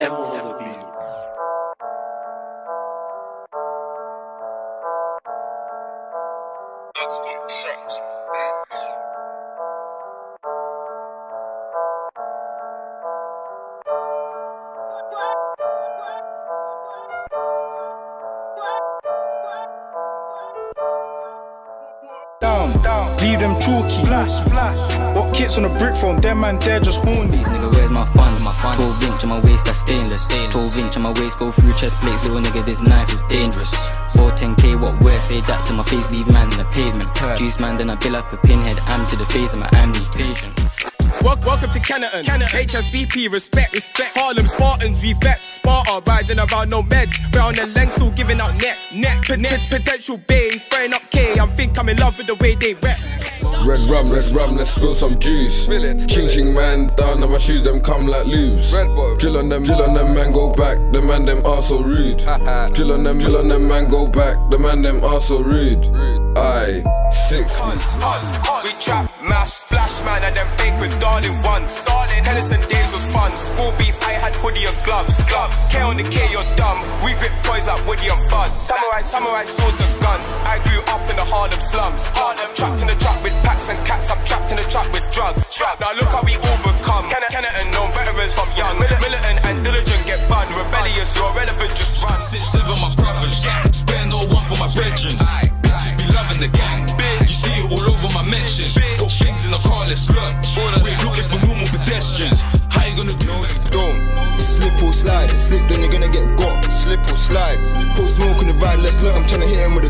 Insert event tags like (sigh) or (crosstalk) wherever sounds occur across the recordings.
M1 on the. Leave them chalky. Flash, flash. Got kits on the brick phone, them man, they're just horny. These nigga, where's my funds? My funds. 12 inch on my waist, that's stainless. 12 inch on my waist, go through chest plates. Little nigga, this knife is dangerous. 410k, what where? Say that to my face, leave man in the pavement. Juice man, then I bill up a pinhead. I'm to the face of my amnesia patient. Wel- welcome to Canada. HSVP, respect, respect. Harlem Spartans, we vet. Sparta, riding around no meds. Round the length, still giving out net, net, net. Potential bay, throwing up K. I think I'm in love with the way they rap. Red rum, red rum, let's spill some juice. Ching ching man, down on my shoes, them come like loose. Drill on them, drill on them, man, go back. The man, them are so rude. Drill on them, drill on them, man, go back. The man, them are so rude. Aye, six. We trap, mash, splash, man, and then fake with darling once. Darling, Henderson days was fun. School beef, I had hoodie and gloves. Gloves, K on the K, you're dumb. We grip boys like Woody and Buzz. Samurai, samurai swords and guns. I grew up in the Harlem slums. Harlem, trapped in the trap with packs and cats. I'm trapped in the trap with drugs. Now look how we all become. Kennington known veterans from young. Militant let's. We're looking for normal pedestrians. How you gonna do it? Don't slip or slide. Slip, then you're gonna get got. Slip or slide. Put smoke on the ride, let's look. I'm trying to hit him with the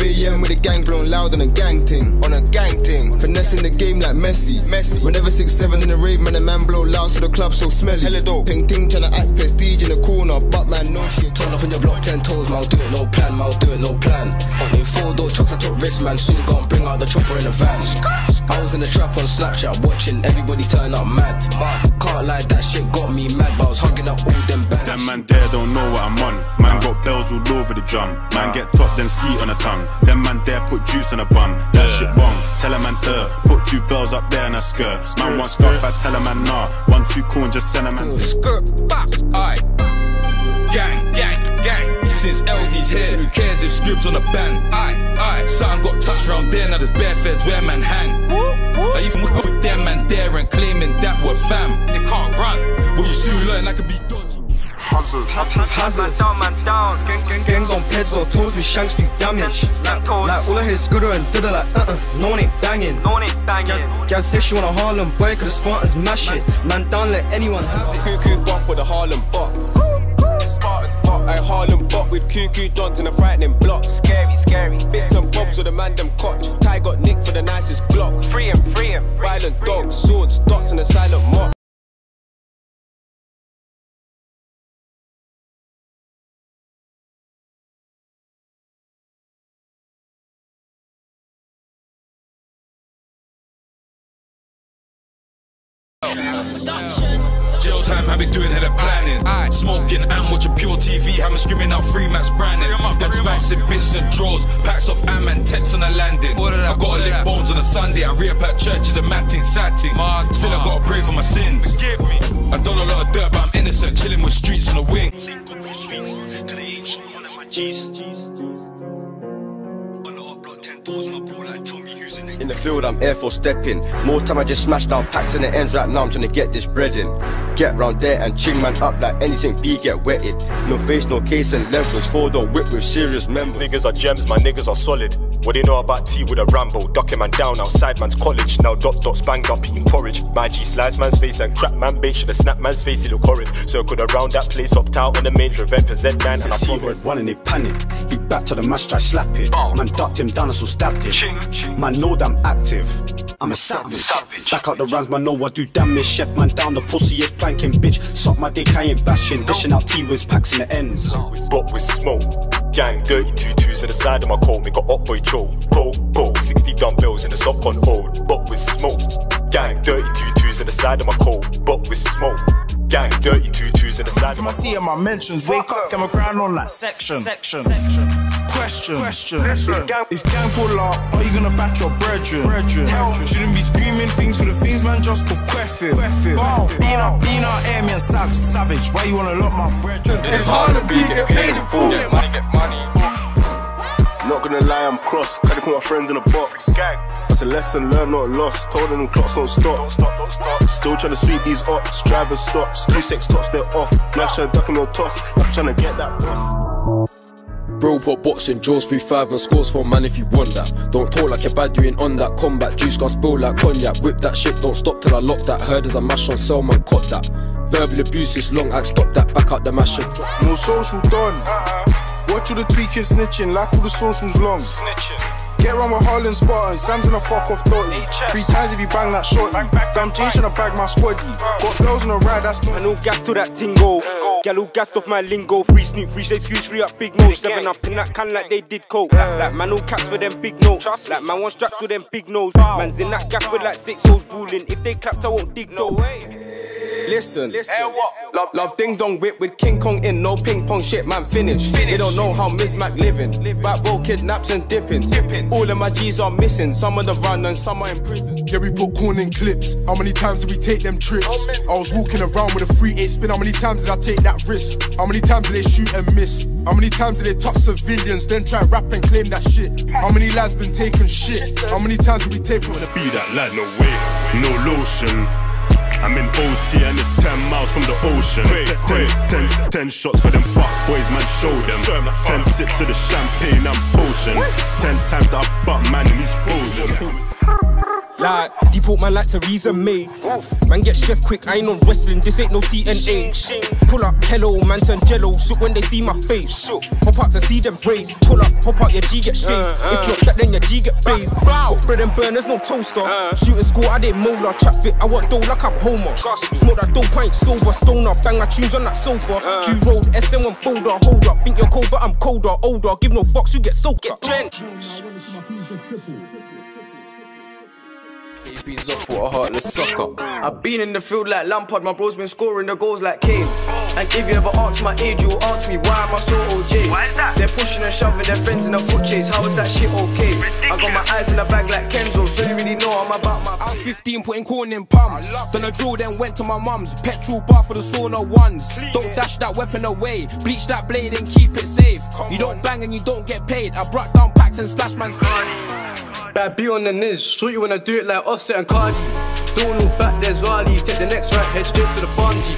5am with a gang blown loud on a gang ting. On a gang ting. Finessing the game like Messi. Messi. Whenever 6-7 in the rave, man, a man blow loud so the club so smelly. Hella dope. Ping ting tryna act prestige in the corner, but man, no shit. Turn up on your block 10 toes, man, do it no plan, man, do it no plan. Oh. In four door trucks, I took risks, man, soon gone bring out the chopper in the van. I was in the trap on Snapchat watching everybody turn up mad. Can't lie, that shit got me mad, but I was hugging up all them bands. That man there don't know what I'm on. Man got bells all over the drum. Man get top, then ski on the tongue. Them man there put juice on a bum. That shit wrong. Tell a man uh, put two bells up there and a skirt. Man want stuff, I tell a man nah. One too cool just send a man. Skirt, bop, aye. Gang, gang, gang. Since LD's here, who cares if scribs on a band? Aye, aye. Something got touched round there, now there's bare feds where man hang. I even with them man there and claiming that we're fam. They can't run. Well, you soon learn I could be dodgy. Hazard. down, man down. Gangs on peds or toes with shanks do damage. Like toes. Like all I hear scooter and diddle like uh uh, no one ain't banging. No one ain't banging. Gal says she want a Harlem boy, cause the Spartans mash it. Man, don't let anyone have it. Cuckoo bump with a Harlem bop. Spartans bop. I Harlem bop with cuckoo dons in a frightening block. Scary, scary. Bits and bobs with a man them cotch. Ty got nicked for the nicest Glock. Free him, free him. Violent dogs, swords, dots, and a silent mock. Jail time, I be doing head of planning. Smoking and watching pure TV, I'm screaming out free Max Brandon. Them spicy bits and draws, packs of am and texts on the landing. I gotta lick bones on a Sunday, I re-up at churches and mad thing, sad thing. Still, I gotta pray for my sins. I done a lot of dirt, but I'm innocent, chilling with streets on the wing. In the field, I'm air force stepping. More time, I just smash down packs in the ends right now. I'm trying to get this bread in. Get round there and ching man up like anything B get wetted. No face, no case, and levels. Four door whip with serious members. Niggas are gems, my niggas are solid. What they know about T with a Rambo? Ducking man down outside man's college. Now dot dots banged up eating porridge. My G slice man's face and crap man bait. Should've snapped man's face, he look horrid. Circled around that place, hopped out on the major event for Z9 and I see promise. heard one and they panic. He back to the mash, try slap it. Man ducked him down and so stabbed him. Man know that I'm active. I'm a savage. savage. Back out the rounds, man know I do damage. Chef man down the pussy is planking, bitch. Suck my dick, I ain't bashing. Dishing out T with packs in the ends. Bot with smoke. Gang, dirty tutus to the side of my coat. Me got up boy choke. Go, go. 60 dumbbells in the sock on hold. Bot with smoke. Gang, dirty tutus to the side of my coat. Bot with smoke. Gang, dirty tutus to the side of Come my and see in my mentions. Wake up, get my crown on like section. Section. Question, question. Listen. If gang pull up, are you gonna back your brethren? brethren. Shouldn't be screaming things for the things, man, just to queff it. Wow. Nina, Nina, air me and savage, savage. Why you wanna lock my brethren? It's hard to be, get paid in full. Get money, get money. Not gonna lie, I'm cross. Gotta put my friends in a box. That's a lesson learned, not lost. Told them clocks don't stop. Don't stop, don't stop. Still trying to sweep these ops. Driver stops. Two sex tops, they're off. Black trying to duck in your toss. I'm trying to get that boss. Bro, put boxing, jaws through five and scores for man if you want that. Don't talk like you're bad, you ain't on that combat. Juice got spill like cognac. Whip that shit, don't stop till I lock that. Heard as a mash on cell, man, caught that. Verbal abuse is long act, stop that, back out the mashing. No social done. Watch all the tweaking snitching, like all the socials long. Get around with Harlem Spartan, Sam's in a fuck off 30. Three times if you bang that shorty. Damn Jay tryna bag my squaddy. Got girls on the ride, that's not. I know gas to that tingle. Gal all gassed off my lingo. Free snoop, free shade, screws, free up big nose. Seven up in that can like they did coke. Like man, all caps for them big notes. Like man, one straps with them big nose. Man's in that gap with like six holes balling. If they clapped, I won't dig no way. Listen, Love, love ding dong whip with King Kong in, no ping pong shit, man, finish. They don't know how Miss Mac living. Back row kidnaps and dippings. All of my G's are missing, some of them run and some are in prison. Yeah, we put corn in clips. How many times did we take them trips? Oh, I was walking around with a free eight spin. How many times did I take that risk? How many times did they shoot and miss? How many times did they touch civilians, then try rap and claim that shit? How many lads been taking shit? How many times did we take Wanna be that lad, no way, no lotion. I'm in OT and it's 10 miles from the ocean. Ten, ten, ten, ten shots for them fuck boys, man, show them. Ten sips of the champagne and potion. Ten times that I butt man and he's frozen. (laughs) Like, deport man like Theresa May. Man, get chef quick, I ain't on wrestling, this ain't no TNA. Pull up, hello, man turn jello. Shook when they see my face. Hop out to see them braids. Pull up, hop out, your G get shaved. If not that, then your G get phased. Got bread and burners, no toaster. Shooting school, I did molar. Trap fit, I want dough like I'm Homer. Smoke that dope, I ain't sober. Stoner, bang my tunes on that sofa. Do road, SM1 folder, hold up. Think you're cold, but I'm colder, older. Give no fucks, you get soaked. Get drenched. AP's off with a heartless sucker. I've been in the field like Lampard, my bro's been scoring the goals like Kane. And if you ever ask my age, you'll ask me why am I so OJ? Why is that? They're pushing and shoving their friends in the foot chase. How is that shit okay? I got my eyes in the bag like Kenzo, so you really know I'm about my. Ah, I was 15 putting corn in pumps. Done a drill, then went to my mum's. Petrol bar for the sauna ones. Don't dash that weapon away. Bleach that blade and keep it safe. You don't bang and you don't get paid. I brought down packs and splash man's Bad B on the niz, shoot you when I do it like Offset and Cardi. Don't look back, there's Raleigh. Take the next right, head straight to the bungee.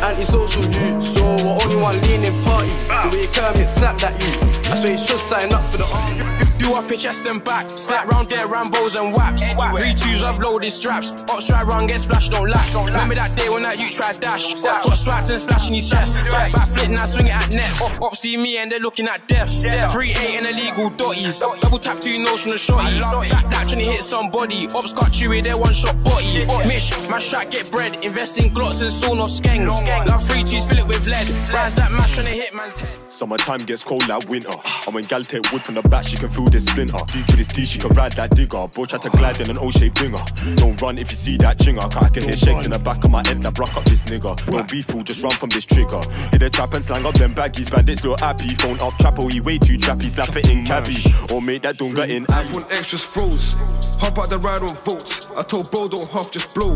Anti-social youth, so we're only one leaning parties. The way Kermit slapped at you, I swear you should sign up for the army. Do up and chest and back. Slap round there, Rambos and waps. Three twos, uploaded straps. Ops try run, get splashed, don't lack. Remember that day when that you tried dash? Got swats and splashing his chest. Back, back flip, now swing it at net. Op, op see me and they're looking at death. Three eight and illegal dotties. Double tap two nose from the shorty. That, that trying to hit somebody. Ops got chewy, they one shot body. Mish, my strap get bread. Invest in glots and sawn off skanks. Love free cheese, fill it with lead. Rise that mash trying to hit man's head. Summertime gets cold like winter. And when gal take wood from the back, she can feel this splinter. With this D, she can ride that digger. Bro, try to glide in an O-shaped bringer. Don't run if you see that chinger. Cause I can hear shakes in the back of my head that block up this nigga. Don't be fool, just run from this trigger. Hit the trap and slang up them baggies. Bandits look happy. Phone up, trapper, oh, he way too trappy. Slap it in cabbage. Or make that dunga in iPhone extras froze. Hop out the ride on votes. I told bro don't huff, just blow.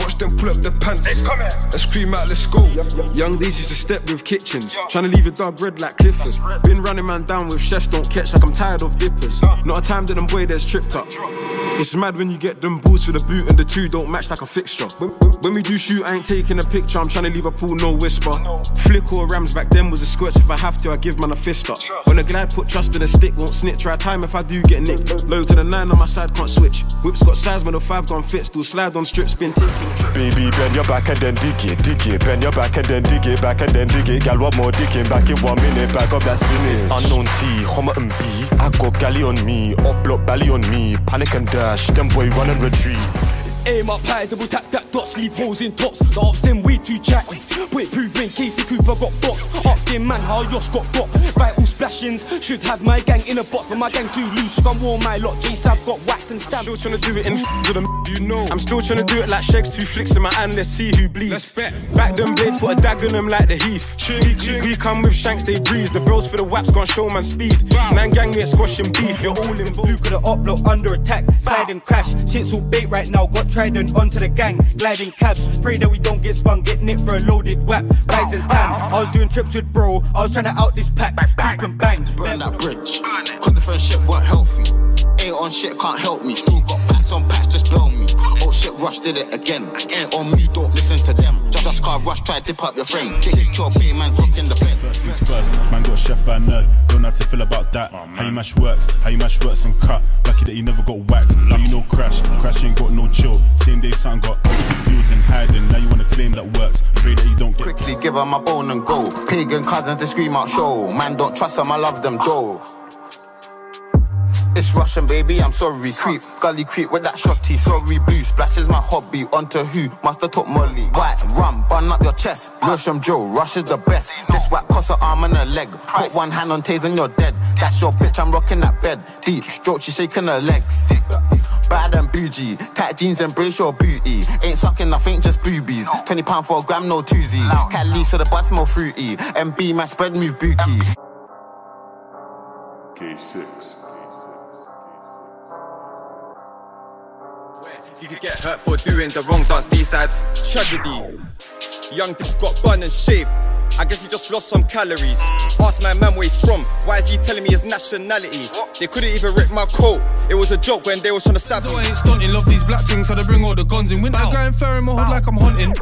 Watch them pull up the pants. And scream out, let's go. Young D's used to step with kitchens. Trying to leave a dog red like Clifford. Been running man down with chefs, don't catch like I'm tired of dippers. Not a time that them boy there's tripped up. It's mad when you get them balls for the boot and the two don't match like a fixture. When, when we do shoot, I ain't taking a picture. I'm trying to leave a pool, no whisper. Flick or rams back then was a squirts. If I have to, I give man a fist up. On the glide, put trust in a stick, won't snitch. Try time if I do get nicked. Low to the nine on my side, can't switch. Whips got size, when the five gone fit. Still slide on strips, been taking. Baby, bend your back and then dig it, dig it. Bend your back and then dig it, back and then dig it. Gal, what more digging? Back in one minute, back up that spinach. Unknown T, Homer and B. I got galley on me, up block belly on me. Panic and dash, them boy run and retreat. Aim up high, double tap that dot, sleep holes in tops. The ops them way too chatty. Wait, proving Casey Cooper got box. Ask them man how Yosh got got. Vital splashings, should have my gang in a box, but my gang too loose. Gun war my lot, J Sab got whacked and stabbed. Still trying to do it in them, you know. I'm still trying to do it like Shegs, two flicks in my hand, let's see who bleeds. Back them blades, put a dagger on them like the heath. We, we, we come with shanks, they breeze. The bros for the waps, gonna show man speed. Man gang me squashing beef, you're all involved. Luke of the up block under attack, slide and crash. Shit's all bait right now, got trident onto the gang. Gliding cabs, pray that we don't get spun, get nicked for a loaded whap. Rising tan, I was doing trips with bro, I was trying to out this pack. Pack and bang. Burn that bridge, cause different shit won't help me. Ain't on shit, can't help me. Still got packs on packs, just blow me. Oh shit, Rush did it again. Ain't on me, don't listen to them. Just, just car Rush try to dip up your friend. Kick your pay, man, rocking the bed. First things first, man got chef by a nerd. Don't have to feel about that. Oh, how you mash works, how you mash works and cut. Lucky that you never got whacked. Now you know crash, crash ain't got no chill. Same day something got you was in hiding. Now you wanna claim that works. Pray that you don't get Quickly give her my bone and go. Pagan cousins to scream out show. Man, don't trust them, I love them though. It's Russian, baby, I'm sorry. Creep, gully creep with that shotty. Sorry, boo. Splashes my hobby. Onto who? Master top Molly. White rum, bun up your chest. Lotion Joe, Rush is the best. This whack costs an arm and a leg. Put one hand on Taze and you're dead. That's your bitch, I'm rocking that bed. Deep stroke, she shaking her legs. Bad and bougie, tight jeans embrace your booty. Ain't sucking nothing, just boobies. 20 pound for a gram, no toozy. Leaf so the bus more fruity. MB, my spread move bookie. K6. You could get hurt for doing the wrong dance, these sides tragedy. Young dude got burned and shaved. I guess he just lost some calories. Ask my man where he's from. Why is he telling me his nationality? They couldn't even rip my coat. It was a joke when they was trying to stab me. So I ain't stunting, love these black things, so they bring all the guns in. Winter grind fair in my hood like I'm hunting.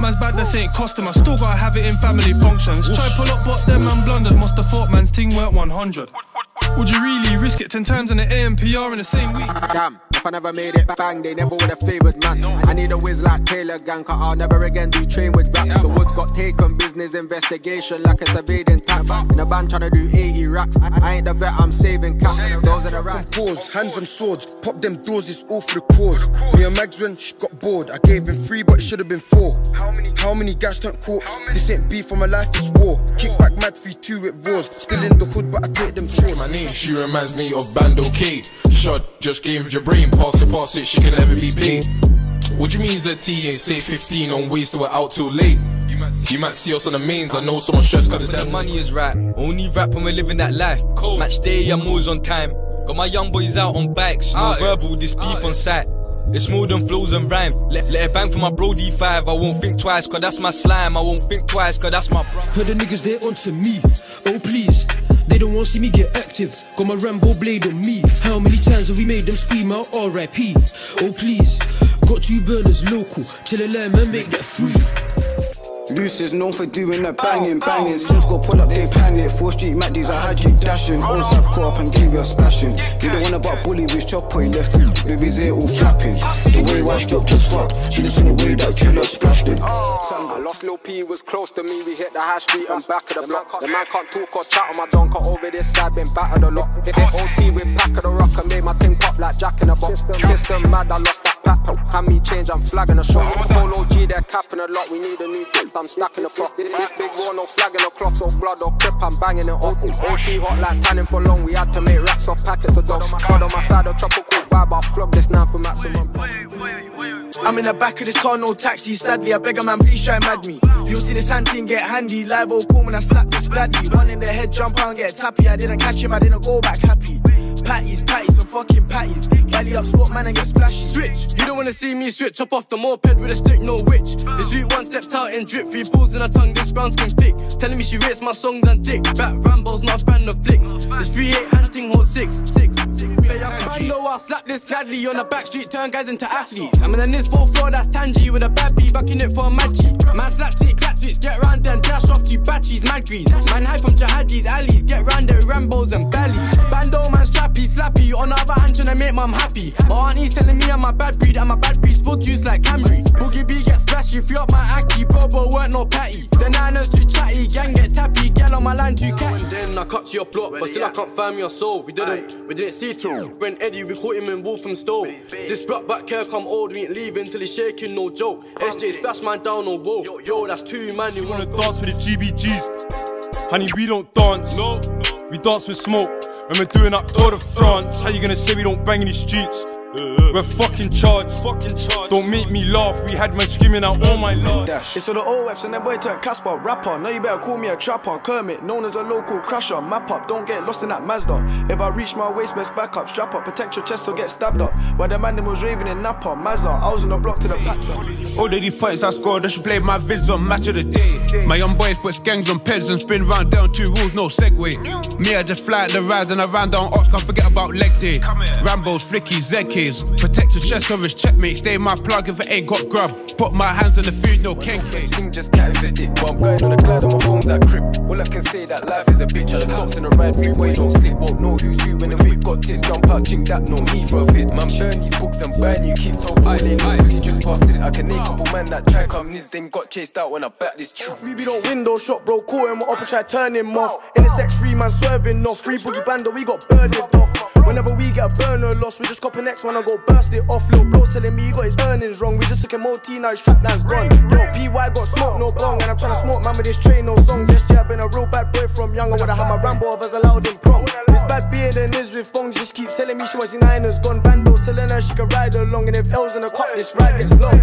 Man's bad, this ain't custom. I still gotta have it in family functions. Try pull up, but them man blundered. Must have thought man's ting weren't 100. Would you really risk it 10 times in the AMPR in the same week? Damn, if I never made it bang, they never would have favored man. I need a whiz like Taylor Gang, cause I'll never again do train with raps. The woods got taken, business investigation like it's evading tap. In a band trying to do 80 racks. I ain't the vet, I'm saving cash. Those are the rats. Pause, hands on swords, pop them doors, it's all for the cause. Me and Mags when she got bored, I gave him three, but it should have been four. How many? How many guys turned corpse? This ain't beef for my life, it's war. Kick back mad 3 2 it roars. Still in the hood, but I take them chores. My name, she reminds me of Bando K. Shot just gave your brain, pass it, pass it, she can never be played. What do you mean ZT ain't say 15 on ways to we're out too late? You might, see, you might see us on the mains, I know someone stressed cause the The money is right, only rap when we're living that life. Match day, I'm always on time. Got my young boys out on bikes, no verbal, this beef on sight. It's more than flows and rhyme. Let, let it bang for my bro D5. I won't think twice, cause that's my slime. I won't think twice, cause that's my bro. Heard the niggas they onto me. Oh please, they don't want to see me get active. Got my Rambo blade on me. How many times have we made them scream out R.I.P. Oh please, got two burners local. Chill a line, man, make that free. Loose is known for doing that oh, banging, oh. banging. Sims go pull up, they panic. Four street Maddies, I had you dashing. On South caught up and gave you a splashing. You the one about bully with chop point left foot. With his ear all flapping. The way White dropped just fucked. She just in the way that Triller splashed it. Lost Lil P, was close to me. We hit the high street and back of the block. The man can't talk or chat on my donker over this side, been battered a lot. Hit hit OT with pack of the rock and made my thing pop like Jack in a box. Pissed mad, I lost that pap. Had me change, I'm flagging a shot. Polo G, they're capping a lot. We need a new dip, I'm stacking the cloth. This big war, no flagging the cloth, so blood or crip, I'm banging it off. OT hot like tanning for long. We had to make racks off packets of dog. God on my side, a tropical vibe. I'll flog this now for maximum. I'm in the back of this car, no taxi. Sadly, I beg a man, please try and mad me. You'll see this hand thing get handy. Live or cool when I slap this bloody. One in the head, jump out get tappy. I didn't catch him, I didn't go back happy. Patties, patties, some fucking patties. Galley up, spot man and get splashy. Switch, you don't wanna see me switch up off the moped with a stick, no witch. This week one stepped out and drip, three balls in her tongue, this brown skin thick. Telling me she rates my songs and dick. Back Rambo's not a fan of flicks. This 3 8 hunting hold six, six, six. I know I'll slap this gladly on the back street, turn guys into athletes. I'm in this full floor, that's Tangy with a bad beat, backing it for a matchy. Man slaps it, clat switch, get round and dash off to batteries, mad grease. Man high from jihadis, alleys, get round there, Rambos and Ballies. Bando man strappy, slappy. On the other hand, tryna make mum happy. My auntie's telling me I'm a bad breed, I'm a bad breed. Spill juice like Camry. Boogie B get splashy, free up my. Bro, but weren't no patty. The niners too chatty, gang get tappy. Girl on my line too catty. Then I cut to your plot, but still I can't find your soul. We didn't, we didn't see two. When Eddie, we caught him in Walthamstow. This brought back here come old, we ain't leaving till he's shaking, no joke. SJ splash man down, no whoa. Yo, yo, that's two man, you wanna dance with the GBGs. Honey, we don't dance. No, we dance with smoke. When we're doing up Tour de France, how you gonna say we don't bang in the streets? We're fucking charged, fucking charged. Don't make me laugh, we had men screaming out all my love. It's all the OFs and that boy turned Casper, rapper. Now you better call me a trapper. Kermit, known as a local crusher. Map up, don't get lost in that Mazda. If I reach my waist, best back up. Strap up, protect your chest or get stabbed up. While the man them was raving in Napa, Mazda. I was on the block to the back. All of these points I scored, they should play my vids on match of the day. My young boys put gangs on peds and spin round down two rules, no segue. Me, I just fly at the ride and I ran down ops, can't forget about leg day. Rambos, flickies, ZKs. Protect your chest or his checkmate. Stay in my plug if it ain't got grub. Put my hands on the food, no king. Thing just captivated. But I'm going on a glide on my phone's at crib. All I can say that life is a bitch. The dots in the ride, me boy don't sit. Won't know who's who when the whip got tits. Jump out, ching that, no need for a vid. Man, burn these books and kits. Told boy, they look he just pass it. I can name man that try come this, then got chased out when I back this. We be don't window shop, bro. Caught him up and try turn him off. In the sex free man swerving off. Free boogie bando, we got burned off. Whenever we get a burner loss, we just cop a next one and go burst it off. Little bro telling me he got his earnings wrong. We just took him OT, now his trap line's gone. Yo, PY got smoke, no bong. And I'm trying to smoke man with this train, no songs. Yes, yeah, been a real bad boy from young. I would have had my Rambo I was allowed in prom. This bad beer than is with phones. Just keep telling me she wants niners gone. Bando selling her, she can ride along. And if L's in the cup, this ride gets long.